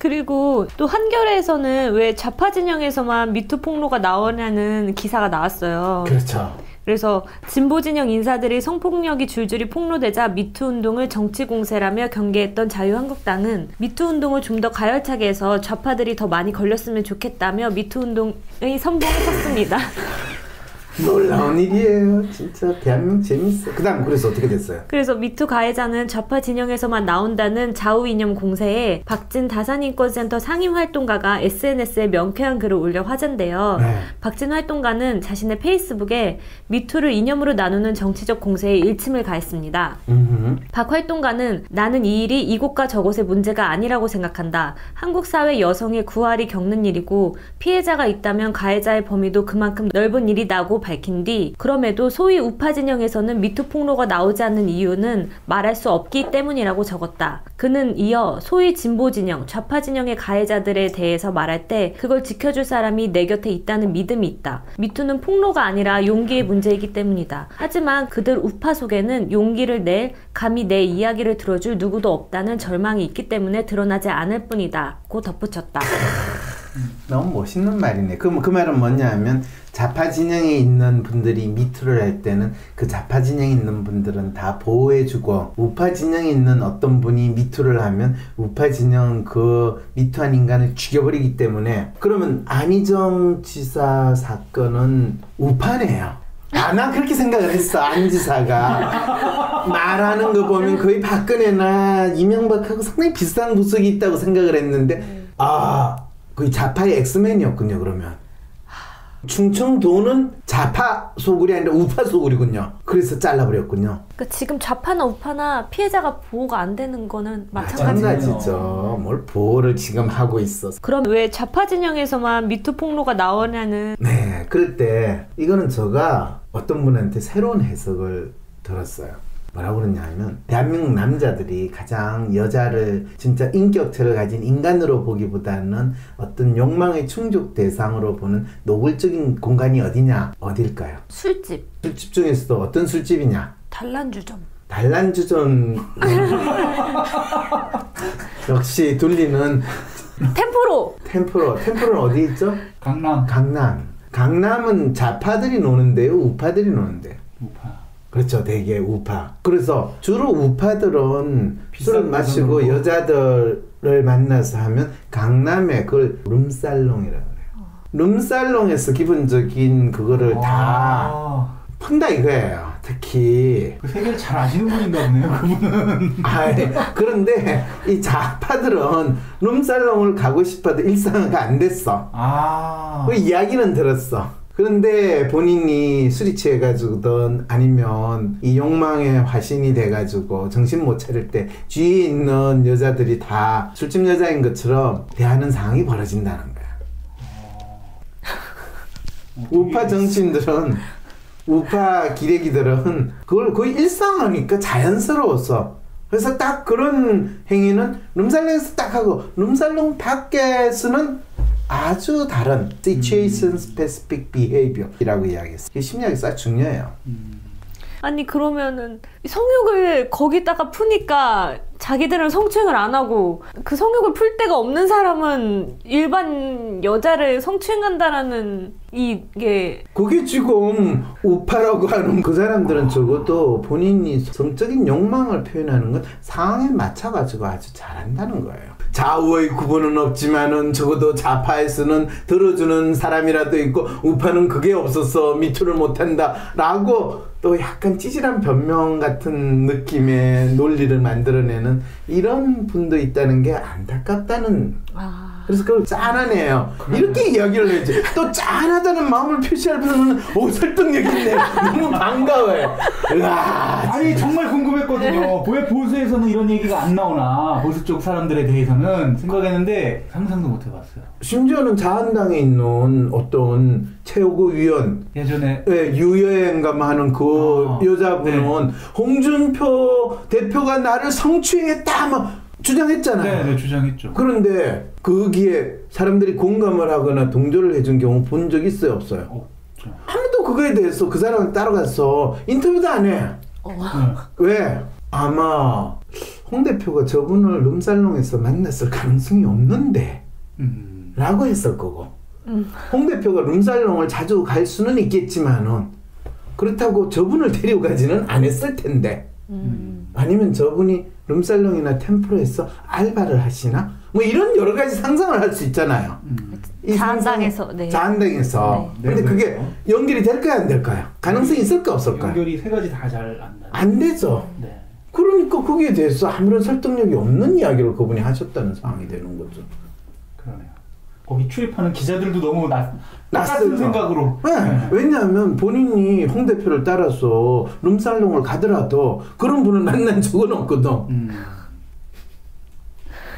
그리고 또 한겨레에서는 왜 좌파 진영에서만 미투 폭로가 나오냐는 기사가 나왔어요. 그렇죠. 그래서 진보 진영 인사들이 성폭력이 줄줄이 폭로되자 미투 운동을 정치 공세라며 경계했던 자유한국당은 미투 운동을 좀 더 가열차게 해서 좌파들이 더 많이 걸렸으면 좋겠다며 미투 운동의 선봉에 섰습니다. 놀라운 일이에요. 진짜 대한민국 재밌어. 그다음 그래서 어떻게 됐어요? 그래서 미투 가해자는 좌파 진영에서만 나온다는 좌우 이념 공세에 박진 다산인권센터 상임 활동가가 SNS에 명쾌한 글을 올려 화제인데요. 네. 박진 활동가는 자신의 페이스북에 미투를 이념으로 나누는 정치적 공세에 일침을 가했습니다. 음흠. 박 활동가는 나는 이 일이 이곳과 저곳의 문제가 아니라고 생각한다. 한국 사회 여성의 구할이 겪는 일이고 피해자가 있다면 가해자의 범위도 그만큼 넓은 일이다고 밝힌 뒤 그럼에도 소위 우파 진영에서는 미투 폭로가 나오지 않는 이유는 말할 수 없기 때문이라고 적었다. 그는 이어 소위 진보 진영, 좌파 진영의 가해자들에 대해서 말할 때 그걸 지켜줄 사람이 내 곁에 있다는 믿음이 있다. 미투는 폭로가 아니라 용기의 문제이기 때문이다. 하지만 그들 우파 속에는 용기를 낼 감히 내 이야기를 들어줄 누구도 없다는 절망이 있기 때문에 드러나지 않을 뿐이다.고 덧붙였다. 너무 멋있는 말이네. 그럼 그 말은 뭐냐면 좌파 진영에 있는 분들이 미투를 할 때는 그 좌파 진영에 있는 분들은 다 보호해주고 우파 진영에 있는 어떤 분이 미투를 하면 우파 진영 그 미투한 인간을 죽여버리기 때문에 그러면 안희정 지사 사건은 우파네요. 아, 나 그렇게 생각을 했어, 안 지사가. 말하는 거 보면 거의 박근혜나 이명박하고 상당히 비슷한 구석이 있다고 생각을 했는데, 아, 거의 좌파의 엑스맨이었군요, 그러면. 충청도는 좌파 소굴이 아니라 우파 소굴이군요. 그래서 잘라버렸군요. 그러니까 지금 좌파나 우파나 피해자가 보호가 안 되는 거는 마찬가지. 마찬가지죠. 뭘 보호를 지금 하고 있어. 그럼 왜 좌파 진영에서만 미투 폭로가 나오냐는 네, 그럴 때 이거는 제가 어떤 분한테 새로운 해석을 들었어요. 뭐라고 그러냐면 대한민국 남자들이 가장 여자를 진짜 인격체를 가진 인간으로 보기보다는 어떤 욕망의 충족 대상으로 보는 노골적인 공간이 어디냐? 어딜까요? 술집, 술집 중에서도 어떤 술집이냐? 단란주점. 단란주점 역시 둘리는 템포로 템프로 템프로는 어디 있죠? 강남 강남 강남은 좌파들이 노는데요 우파들이 노는데요 우파. 그렇죠 되게 우파 그래서 주로 우파들은 술을 마시고 놀고. 여자들을 만나서 하면 강남에 그걸 룸살롱이라고 그래요 룸살롱에서 기본적인 그거를 다 아, 푼다 이거예요 특히 그 세계를 잘 아시는 분인가 보네요, 그분은. 아이, 그런데 이 좌파들은 룸살롱을 가고 싶어도 일상화가 안 됐어. 아. 그 이야기는 들었어. 그런데 본인이 술이 취해가지고든 아니면 이 욕망의 화신이 돼가지고 정신 못 차릴 때 주위에 있는 여자들이 다 술집 여자인 것처럼 대하는 상황이 벌어진다는 거야. 우파 정치인들은 우파 기레기들은 그걸 거의 일상하니까 자연스러웠어. 그래서 딱 그런 행위는 룸살롱에서 딱 하고 룸살롱 밖에서는 아주 다른 situation specific behavior이라고 이야기했어. 이게 심리학에서 아주 중요해요. 아니 그러면은 성욕을 거기다가 푸니까 자기들은 성추행을 안 하고 그 성욕을 풀 데가 없는 사람은 일반 여자를 성추행한다라는 이게 그게 지금 우파라고 하는 그 사람들은 적어도 본인이 성적인 욕망을 표현하는 건 상황에 맞춰가지고 아주 잘한다는 거예요. 좌우의 구분은 없지만은 적어도 좌파에서는 들어주는 사람이라도 있고 우파는 그게 없어서 미투를 못한다라고 또 약간 찌질한 변명 같은 느낌의 논리를 만들어내는 이런 분도 있다는 게 안타깝다는 아 그래서 그걸 짠하네요. 이렇게 이야기를 해야지. 또 짠하다는 마음을 표시할 분은 오 설득력 있네. 너무 반가워요. 으아. 아니 정말 궁금했거든요. 왜 보수에서는 이런 얘기가 안 나오나 보수 쪽 사람들에 대해서는 생각했는데 상상도 못 해봤어요. 심지어는 자한당에 있는 어떤 최고위원 예전에 예, 유여행감 하는 그 아, 여자분은 홍준표 대표가 나를 성추행했다 막 주장했잖아요. 네, 네 주장했죠. 그런데 거기에 사람들이 공감을 하거나 동조를 해준 경우 본 적 있어요, 없어요? 없죠. 아무도 그거에 대해서 그 사람을 따라가서 인터뷰도 안 해. 네. 왜? 아마 홍 대표가 저분을 룸살롱에서 만났을 가능성이 없는데 음. 라고 했을 거고 음. 홍 대표가 룸살롱을 자주 갈 수는 있겠지만은 그렇다고 저분을 데려가지는 않았을 텐데 음. 아니면 저분이 룸살롱이나 템플에서 알바를 하시나 뭐 이런 여러 가지 상상을 할 수 있잖아요. 음. 이 자한당에서, 네. 자한당에서. 네. 근데 네, 그게. 연결이 될까요, 안 될까요? 가능성이 있을까, 없을까? 연결이 세 가지 다 잘안 나. 안 되죠. 네. 그러니까 거기에 대해서 아무런 설득력이 없는 이야기를 그분이 하셨다는 상황이 되는 거죠. 그러네요. 거기 출입하는 기자들도 너무 나, 낯설죠. 똑같은 생각으로. 네. 왜냐하면 본인이 홍 대표를 따라서 룸살롱을 가더라도 그런 분을 만난 적은 없거든. 음.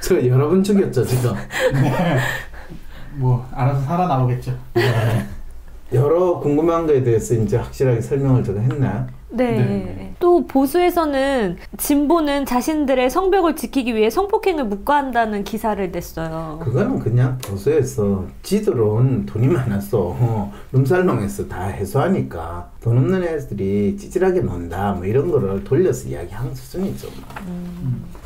제가 여러 번 죽였죠, 지금. 네. 뭐 알아서 살아나오겠죠. 여러 궁금한 거에 대해서 이제 확실하게 설명을 제가 했나요? 네. 네. 또 보수에서는 진보는 자신들의 성벽을 지키기 위해 성폭행을 묵과한다는 기사를 냈어요. 그거는 그냥 보수에서 지들은 돈이 많았어. 어, 룸살롱에서 다 해소하니까 돈 없는 애들이 찌질하게 논다. 뭐 이런 거를 돌려서 이야기하는 수준이죠. 뭐.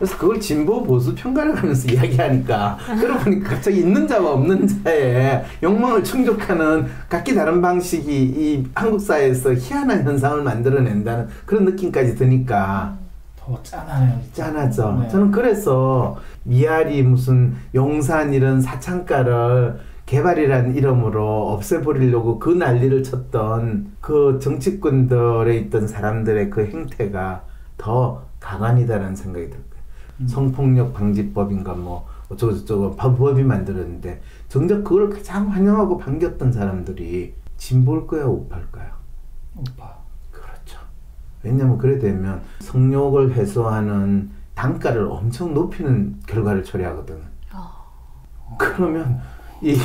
그래서 그걸 진보 보수 평가를 하면서 이야기하니까 그러고 보니까 갑자기 있는 자와 없는 자의 욕망을 충족하는 각기 다른 방식이 이 한국 사회에서 희한한 현상을 만들어낸다는 그런 느낌까지 드니까 더 짠하네요. 짠하죠. 네. 저는 그래서 미아리 무슨 용산 이런 사창가를 개발이란 이름으로 없애버리려고 그 난리를 쳤던 그 정치권들에 있던 사람들의 그 행태가 더 가관이다라는 생각이 들 거예요. 음. 성폭력 방지법인가 뭐 어쩌고 저쩌고 법- 법이 만들었는데 정작 그걸 가장 환영하고 반겼던 사람들이 진보일 거야 우파일 거야. 오빠. 그렇죠. 왜냐면 그래 되면 성욕을 해소하는 단가를 엄청 높이는 결과를 초래하거든. 그러면 이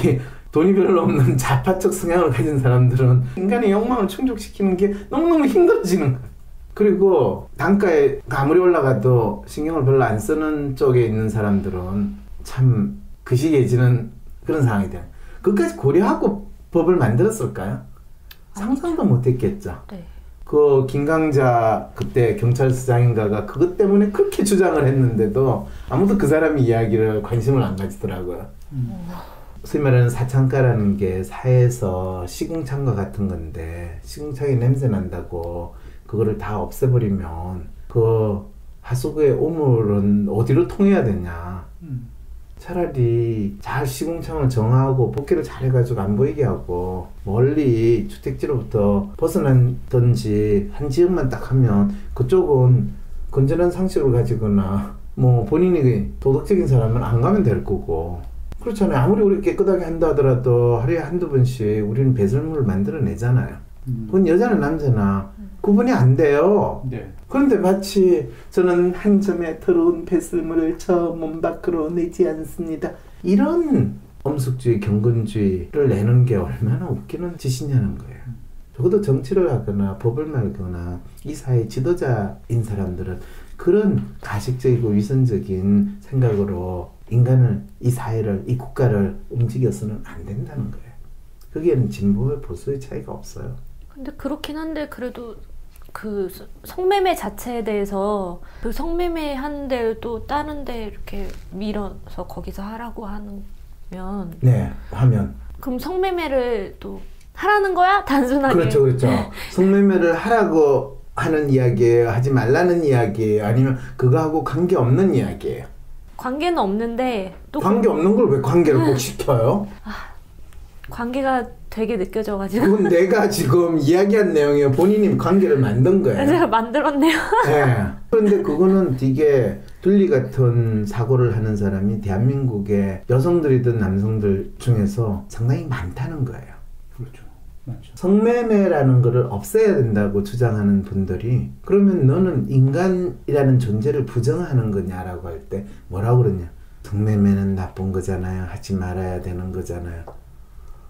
돈이 별로 없는 좌파적 성향을 가진 사람들은 인간의 욕망을 충족시키는 게 너무너무 힘들어지는 거야. 그리고 단가에 아무리 올라가도 신경을 별로 안 쓰는 쪽에 있는 사람들은 참 그시기해지는 그런 상황이 돼. 그까지 고려하고 법을 만들었을까요? 상상도 못했겠죠. 네. 그 김강자 그때 경찰서장인가가 그것 때문에 그렇게 주장을 했는데도 아무도 그 사람의 이야기를 관심을 안 가지더라고요. 음. 소위 말하는 사창가라는 게 사회에서 시궁창과 같은 건데 시궁창이 냄새 난다고 그거를 다 없애버리면 그 하수구의 오물은 어디로 통해야 되냐. 음. 차라리 잘 시궁창을 정하고 복귀를 잘 해가지고 안 보이게 하고 멀리 주택지로부터 벗어난던지 한 지역만 딱 하면 그쪽은 건전한 상식을 가지거나 뭐 본인이 도덕적인 사람은 안 가면 될 거고 그렇잖아요 아무리 우리 깨끗하게 한다 하더라도 하루에 한두 번씩 우리는 배설물을 만들어내잖아요 음. 그건 여자나 남자나 구분이 안 돼요 네. 그런데 마치 저는 한 점의 더러운 배설물을 저 몸 밖으로 내지 않습니다. 이런 엄숙주의, 경건주의를 내는 게 얼마나 웃기는 짓이냐는 거예요. 적어도 정치를 하거나 법을 말거나 이 사회 지도자인 사람들은 그런 가식적이고 위선적인 생각으로 인간을, 이 사회를, 이 국가를 움직여서는 안 된다는 거예요. 거기에는 진보와 보수의 차이가 없어요. 근데 그렇긴 한데 그래도 그 서- 성매매 자체에 대해서 그 성매매 하는 데를 또 다른 데 이렇게 밀어서 거기서 하라고 하면 네, 하면. 그럼 성매매를 또 하라는 거야? 단순하게 그렇죠, 그렇죠. 성매매를 하라고 하는 이야기예요. 하지 말라는 이야기예요. 아니면 그거하고 관계 없는 이야기예요. 관계는 없는데 또 관계 없는 걸 왜 관계를 꼭 시켜요? 관계가 되게 느껴져가지고 그건 내가 지금 이야기한 내용이에요. 본인이 관계를 만든 거예요. 제가 만들었네요. 네. 그런데 그거는 되게 둘리 같은 사고를 하는 사람이 대한민국의 여성들이든 남성들 중에서 상당히 많다는 거예요. 그렇죠. 맞죠. 성매매라는 거를 없애야 된다고 주장하는 분들이 그러면 너는 인간이라는 존재를 부정하는 거냐라고 할 때 뭐라고 그러냐 성매매는 나쁜 거잖아요 하지 말아야 되는 거잖아요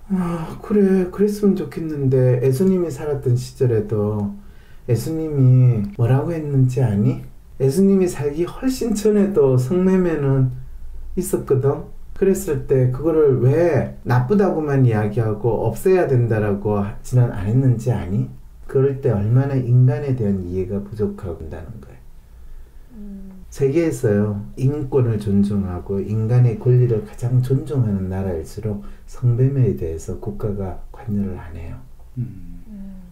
아 그래 그랬으면 좋겠는데 예수님이 살았던 시절에도 예수님이 뭐라고 했는지 아니? 예수님이 살기 훨씬 전에도 성매매는 있었거든 그랬을 때 그거를 왜 나쁘다고만 이야기하고 없애야 된다라고 하지는 않았는지 아니? 그럴 때 얼마나 인간에 대한 이해가 부족하고 한다는 거예요. 세계에서요 인권을 존중하고 인간의 권리를 가장 존중하는 나라일수록 성매매에 대해서 국가가 관여를 안 해요. 음.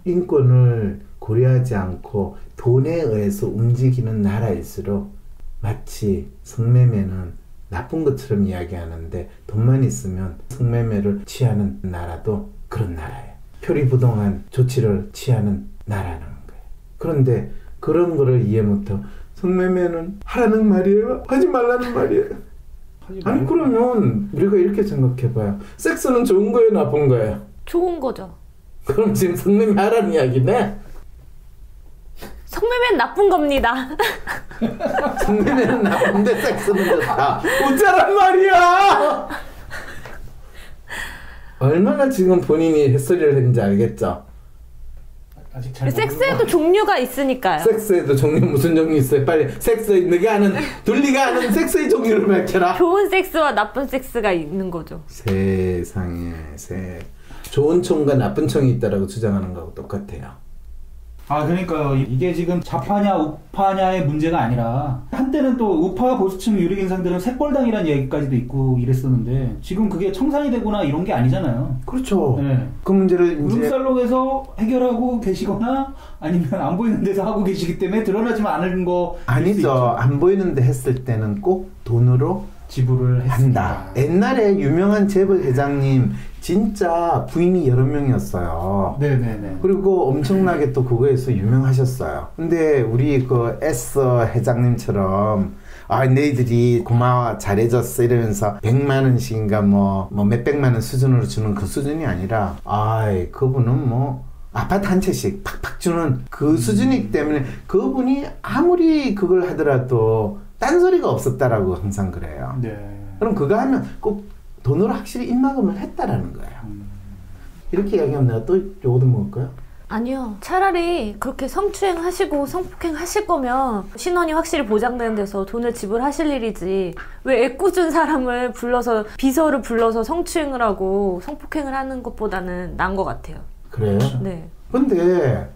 인권을 고려하지 않고 돈에 의해서 움직이는 나라일수록 마치 성매매는 나쁜 것처럼 이야기하는데 돈만 있으면 성매매를 취하는 나라도 그런 나라예요. 표리부동한 조치를 취하는 나라는 거예요. 그런데 그런 거를 이해 못하고 성매매는 하라는 말이에요? 하지 말라는 말이에요? 아니. 그러면 우리가 이렇게 생각해봐요. 섹스는 좋은 거예요, 나쁜 거예요? 좋은 거죠. 그럼 지금 성매매 하라는 이야기네? 성매매는 나쁜 겁니다. 성매매는 나쁜데 섹스는 좋다. 어쩌란 말이야! 얼마나 지금 본인이 햇소리를 했는지 알겠죠? 아직 잘 섹스에도 종류가 있으니까요. 섹스에도 종류 무슨 종류 있어요? 빨리 섹스에 네가 아는 둘리가 아는 섹스의 종류를 밝혀라. 좋은 섹스와 나쁜 섹스가 있는 거죠. 세상에 세 좋은 총과 나쁜 총이 있다라고 주장하는 거하고 똑같아요. 아 그러니까 이게 지금 좌파냐 우파냐의 문제가 아니라 한때는 또 우파 보수층 유력 인상들은 색골당이라는 얘기까지도 있고 이랬었는데 지금 그게 청산이 되거나 이런 게 아니잖아요. 그렇죠. 네. 그 문제를 이제 룸살롱에서 해결하고 계시거나 아니면 안 보이는 데서 하고 계시기 때문에 드러나지만 않은 거 아니죠. 안 보이는 데 했을 때는 꼭 돈으로 지불을 한다. 했습니다. 옛날에 유명한 재벌 회장님 진짜 부인이 여러 명이었어요. 네네네. 그리고 엄청나게 또 그거에서 유명하셨어요. 근데 우리 그 에서 회장님처럼 아 너희들이 고마워 잘해줬어 이러면서 100만 원씩인가 뭐, 뭐 몇백만 원 수준으로 주는 그 수준이 아니라 아이 그분은 뭐 아파트 한 채씩 팍팍 주는 그 수준이기 때문에 그분이 아무리 그걸 하더라도 딴소리가 없었다라고 항상 그래요. 네. 그럼 그거 하면 꼭 돈으로 확실히 입막음을 했다라는 거예요. 음. 이렇게 이야기하면 내가 또 요거도 먹을까요? 아니요. 차라리 그렇게 성추행 하시고 성폭행 하실 거면 신원이 확실히 보장되는 데서 돈을 지불하실 일이지. 왜 애꿎은 사람을 불러서 비서를 불러서 성추행을 하고 성폭행을 하는 것보다는 나은 것 같아요. 그래요? 네. 근데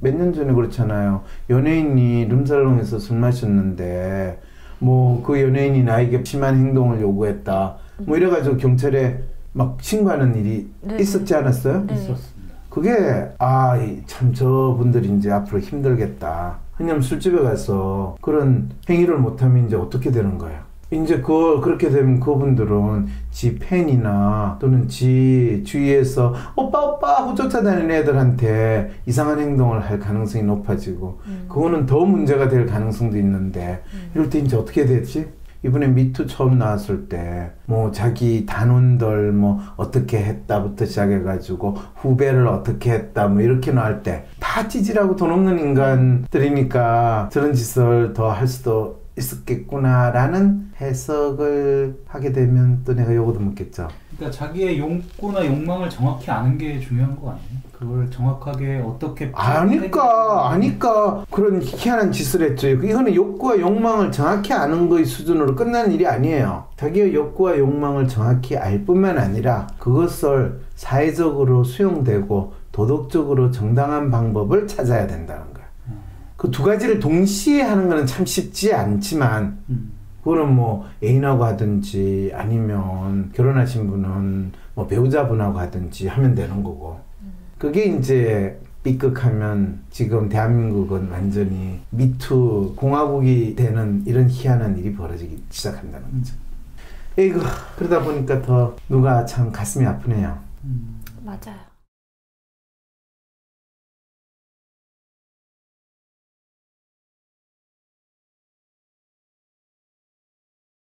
몇 년 전에 그렇잖아요. 연예인이 룸살롱에서 술 마셨는데 뭐 그 연예인이 나에게 심한 행동을 요구했다. 뭐 이래가지고 경찰에 막 신고하는 일이 네. 있었지 않았어요? 네. 있었습니다. 그게 아 참 저분들이 이제 앞으로 힘들겠다. 왜냐면 술집에 가서 그런 행위를 못하면 이제 어떻게 되는 거예요? 이제 그 그렇게 되면 그분들은 지 팬이나 또는 지 주위에서 오빠 오빠 하고 쫓아다니는 애들한테 이상한 행동을 할 가능성이 높아지고 그거는 더 문제가 될 가능성도 있는데 이럴 때 이제 어떻게 되지? 이번에 미투 처음 나왔을 때 뭐 자기 단원들 뭐 어떻게 했다부터 시작해가지고 후배를 어떻게 했다 뭐 이렇게 나올 때 다 찌질하고 돈 없는 인간들이니까 저런 짓을 더 할 수도 있었겠구나라는 해석을 하게 되면 또 내가 요거도 묻겠죠. 그러니까 자기의 욕구나 욕망을 정확히 아는 게 중요한 거 아니에요? 그걸 정확하게 어떻게 아니까 아니까 그런 희한한 짓을 했죠. 이거는 욕구와 욕망을 정확히 아는 거의 수준으로 끝나는 일이 아니에요. 자기의 욕구와 욕망을 정확히 알 뿐만 아니라 그것을 사회적으로 수용되고 도덕적으로 정당한 방법을 찾아야 된다는 거야. 그 두 가지를 동시에 하는 거는 참 쉽지 않지만 음. 그거는 뭐 애인하고 하든지 아니면 결혼하신 분은 뭐 배우자분하고 하든지 하면 되는 거고 그게 이제 삐끗하면 지금 대한민국은 완전히 미투 공화국이 되는 이런 희한한 일이 벌어지기 시작한다는 거죠. 에이구 그러다 보니까 더 누가 참 가슴이 아프네요. 음. 맞아요.